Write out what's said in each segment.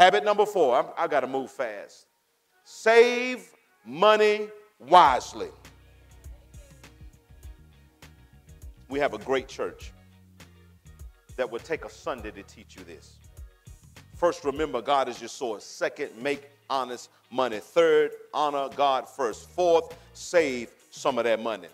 Habit number four, I, I got to move fast. Save money wisely. We have a great church that will take a Sunday to teach you this. First, remember God is your source. Second, make honest money. Third, honor God first. Fourth, save some of that money.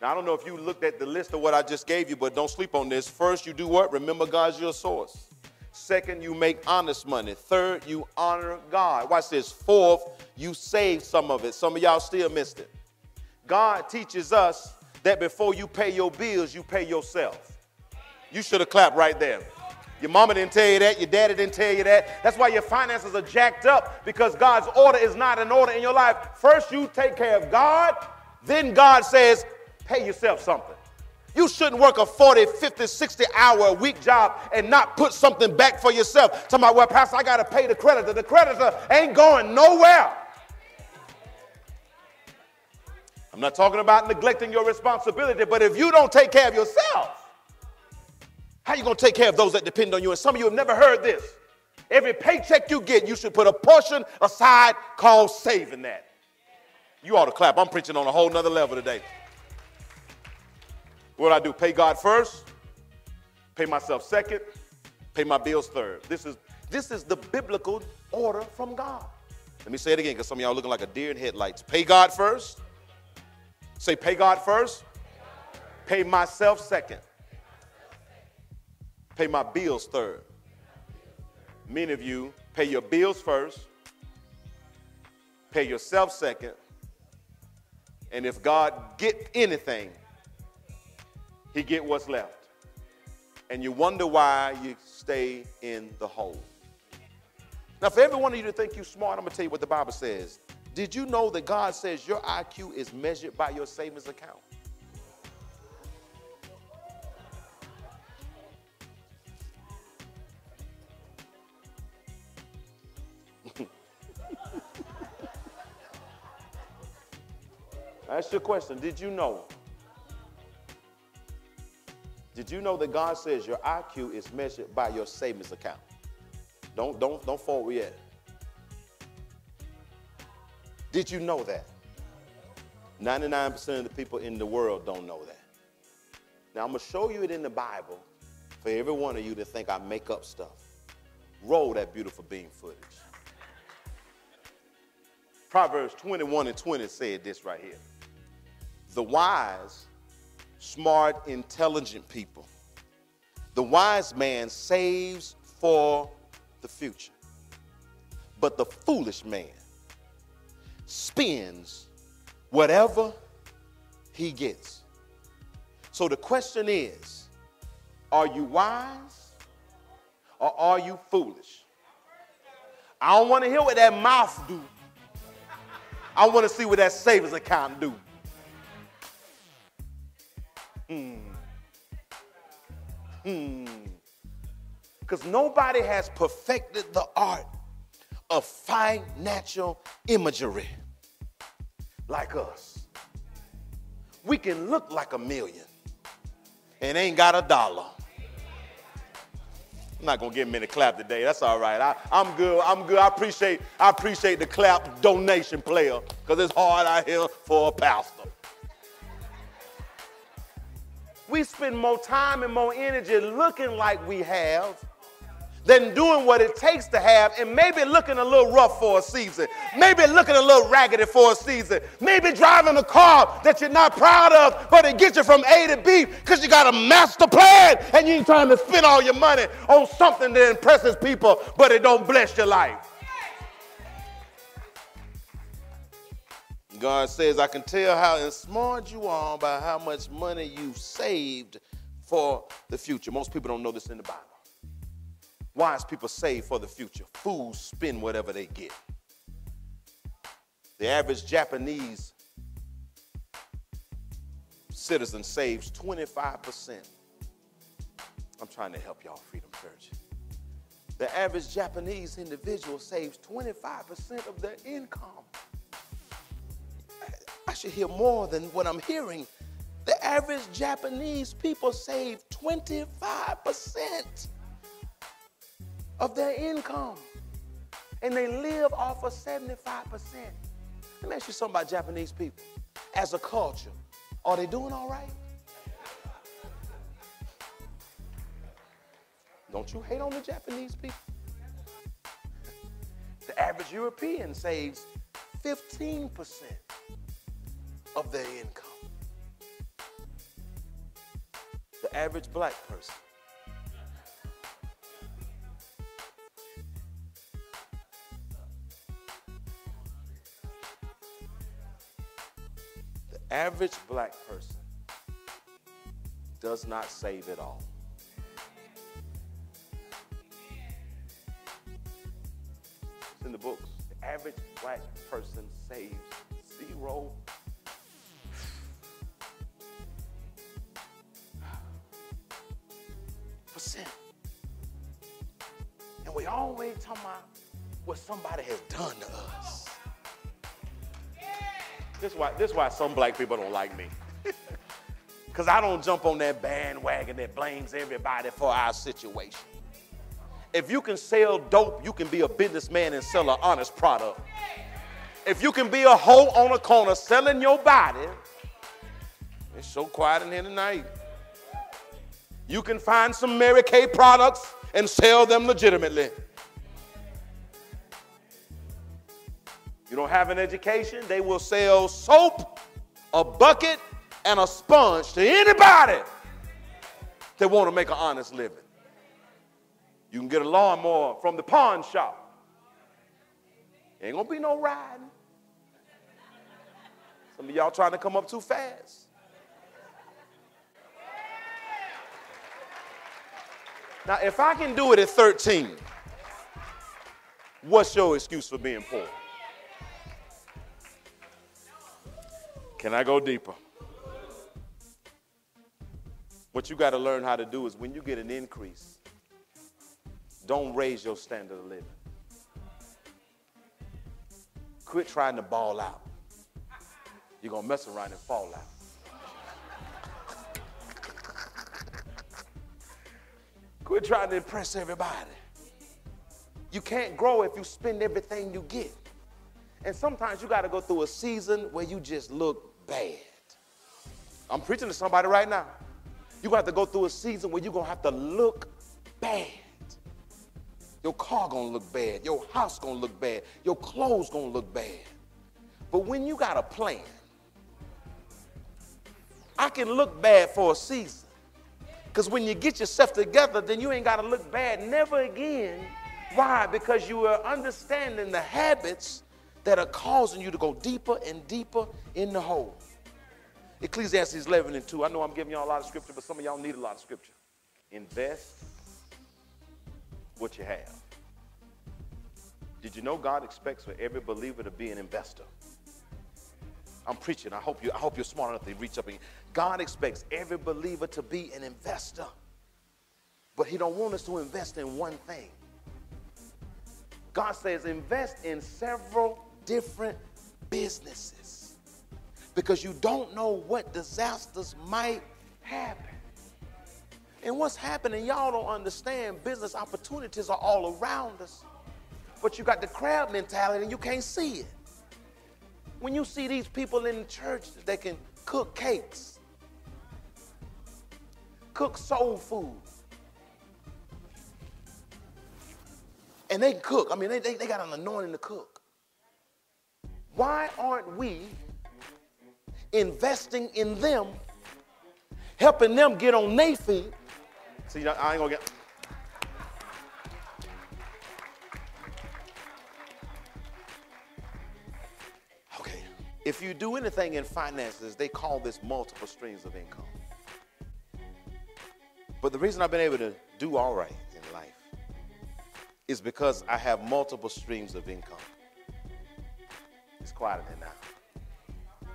Now, I don't know if you looked at the list of what I just gave you, but don't sleep on this. First, you do what? Remember God's your source. Second, you make honest money. Third, you honor God. Watch this. Fourth, you save some of it. Some of y'all still missed it. God teaches us that before you pay your bills, you pay yourself. You should have clapped right there. Your mama didn't tell you that. Your daddy didn't tell you that. That's why your finances are jacked up because God's order is not an order in your life. First, you take care of God. Then God says, pay yourself something. You shouldn't work a 40, 50, 60 hour a week job and not put something back for yourself. About, well, Pastor, I got to pay the creditor. The creditor ain't going nowhere. I'm not talking about neglecting your responsibility, but if you don't take care of yourself, how you going to take care of those that depend on you? And some of you have never heard this. Every paycheck you get, you should put a portion aside called saving that. You ought to clap. I'm preaching on a whole nother level today. What do I do? Pay God first, pay myself second, pay my bills third. This is this is the biblical order from God. Let me say it again because some of y'all looking like a deer in headlights. Pay God first. Say, pay God first. Pay myself second. Pay my bills third. Many of you pay your bills first, pay yourself second, and if God get anything, he get what's left. And you wonder why you stay in the hole. Now, for every one of you to think you're smart, I'm going to tell you what the Bible says. Did you know that God says your IQ is measured by your savings account? That's your question. Did you know did you know that God says your IQ is measured by your savings account? Don't, don't, don't forward yet. Did you know that? 99% of the people in the world don't know that. Now, I'm going to show you it in the Bible for every one of you to think I make up stuff. Roll that beautiful beam footage. Proverbs 21 and 20 said this right here. The wise smart, intelligent people. The wise man saves for the future, but the foolish man spends whatever he gets. So the question is are you wise or are you foolish? I don't want to hear what that mouth do. I want to see what that savings account do. Hmm. Hmm. Because nobody has perfected the art of financial imagery like us. We can look like a million and ain't got a dollar. I'm not gonna give me a clap today. That's all right. I, I'm good. I'm good. I appreciate. I appreciate the clap donation player because it's hard out here for a pastor we spend more time and more energy looking like we have than doing what it takes to have and maybe looking a little rough for a season, maybe looking a little raggedy for a season, maybe driving a car that you're not proud of, but it gets you from A to B because you got a master plan and you ain't trying to spend all your money on something that impresses people, but it don't bless your life. God says, I can tell how smart you are by how much money you've saved for the future. Most people don't know this in the Bible. Wise people save for the future. Fools spend whatever they get. The average Japanese citizen saves 25%. I'm trying to help y'all, Freedom Church. The average Japanese individual saves 25% of their income. Should hear more than what I'm hearing. The average Japanese people save 25% of their income. And they live off of 75%. Let me ask you something about Japanese people. As a culture, are they doing all right? Don't you hate on the Japanese people? The average European saves 15% of their income. The average black person the average black person does not save at all. It's in the books. The average black person saves zero talking about what somebody has done to us. This is why, this is why some black people don't like me. Because I don't jump on that bandwagon that blames everybody for our situation. If you can sell dope, you can be a businessman and sell an honest product. If you can be a hoe on a corner selling your body, it's so quiet in here tonight. You can find some Mary Kay products and sell them legitimately. Don't have an education, they will sell soap, a bucket, and a sponge to anybody that want to make an honest living. You can get a lawnmower from the pawn shop. Ain't gonna be no riding. Some of y'all trying to come up too fast. Now, if I can do it at 13, what's your excuse for being poor? Can I go deeper? What you got to learn how to do is when you get an increase, don't raise your standard of living. Quit trying to ball out. You're going to mess around and fall out. Quit trying to impress everybody. You can't grow if you spend everything you get. And sometimes you got to go through a season where you just look bad. I'm preaching to somebody right now. You're going to have to go through a season where you're going to have to look bad. Your car going to look bad. Your house going to look bad. Your clothes going to look bad. But when you got a plan, I can look bad for a season. Because when you get yourself together, then you ain't got to look bad never again. Why? Because you are understanding the habits that are causing you to go deeper and deeper in the hole. Ecclesiastes 11 and 2. I know I'm giving y'all a lot of scripture, but some of y'all need a lot of scripture. Invest what you have. Did you know God expects for every believer to be an investor? I'm preaching. I hope you I hope you're smart enough to reach up and God expects every believer to be an investor. But he don't want us to invest in one thing. God says invest in several different businesses because you don't know what disasters might happen. And what's happening, y'all don't understand, business opportunities are all around us. But you got the crab mentality and you can't see it. When you see these people in the church that can cook cakes, cook soul food, and they cook. I mean, they, they, they got an anointing to cook. Why aren't we investing in them, helping them get on their feet? See, I ain't gonna get. Okay. If you do anything in finances, they call this multiple streams of income. But the reason I've been able to do all right in life is because I have multiple streams of income. Quieter than now.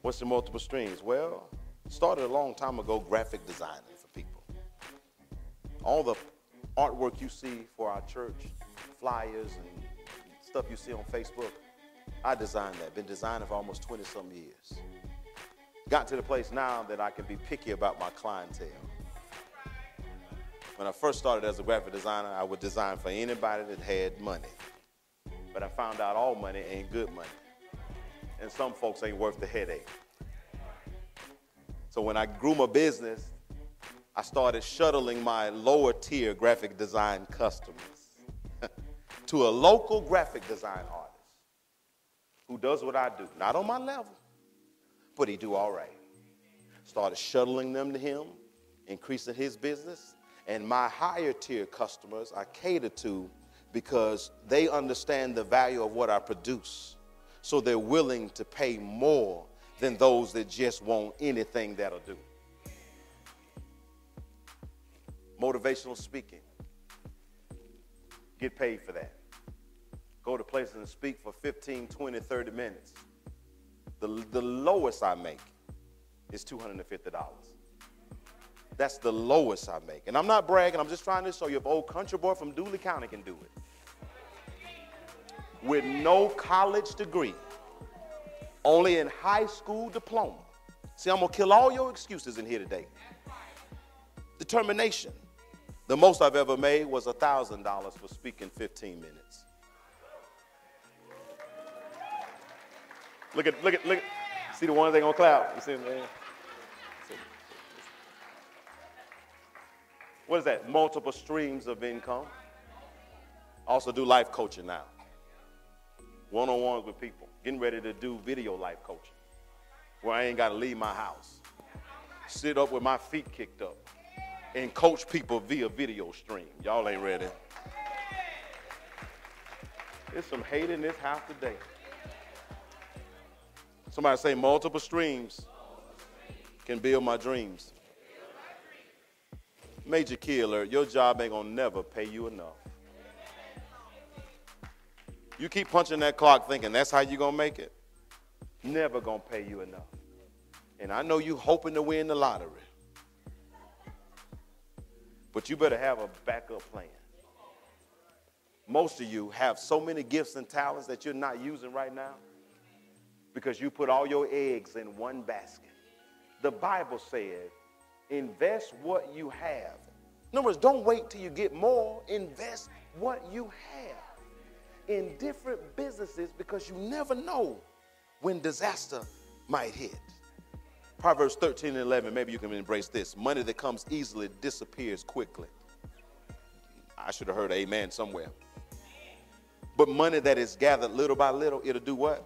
What's the multiple streams? Well, started a long time ago graphic designing for people. All the artwork you see for our church, flyers and stuff you see on Facebook, I designed that. Been designing for almost 20 some years. Got to the place now that I can be picky about my clientele. When I first started as a graphic designer, I would design for anybody that had money. But I found out all money ain't good money. And some folks ain't worth the headache. So when I grew my business, I started shuttling my lower tier graphic design customers to a local graphic design artist who does what I do. Not on my level, but he do all right. Started shuttling them to him, increasing his business. And my higher tier customers I cater to because they understand the value of what I produce. So they're willing to pay more than those that just want anything that'll do. Motivational speaking. Get paid for that. Go to places and speak for 15, 20, 30 minutes. The, the lowest I make is $250. That's the lowest I make. And I'm not bragging, I'm just trying to show you if old country boy from Dooly County can do it. With no college degree, only in high school diploma. See, I'm gonna kill all your excuses in here today. Determination. The most I've ever made was $1,000 for speaking 15 minutes. Look at, look at, look at. See the they gonna clap. You see? What is that? Multiple streams of income. Also do life coaching now. One-on-ones with people. Getting ready to do video life coaching. Where I ain't gotta leave my house. Sit up with my feet kicked up. And coach people via video stream. Y'all ain't ready. There's some hate in this house today. Somebody say multiple streams can build my dreams. Major killer, your job ain't gonna never pay you enough. You keep punching that clock thinking that's how you're gonna make it. Never gonna pay you enough. And I know you hoping to win the lottery. But you better have a backup plan. Most of you have so many gifts and talents that you're not using right now because you put all your eggs in one basket. The Bible said, invest what you have. In other words, don't wait till you get more. Invest what you have in different businesses because you never know when disaster might hit. Proverbs 13 and 11, maybe you can embrace this. Money that comes easily disappears quickly. I should have heard amen somewhere. But money that is gathered little by little, it'll do what?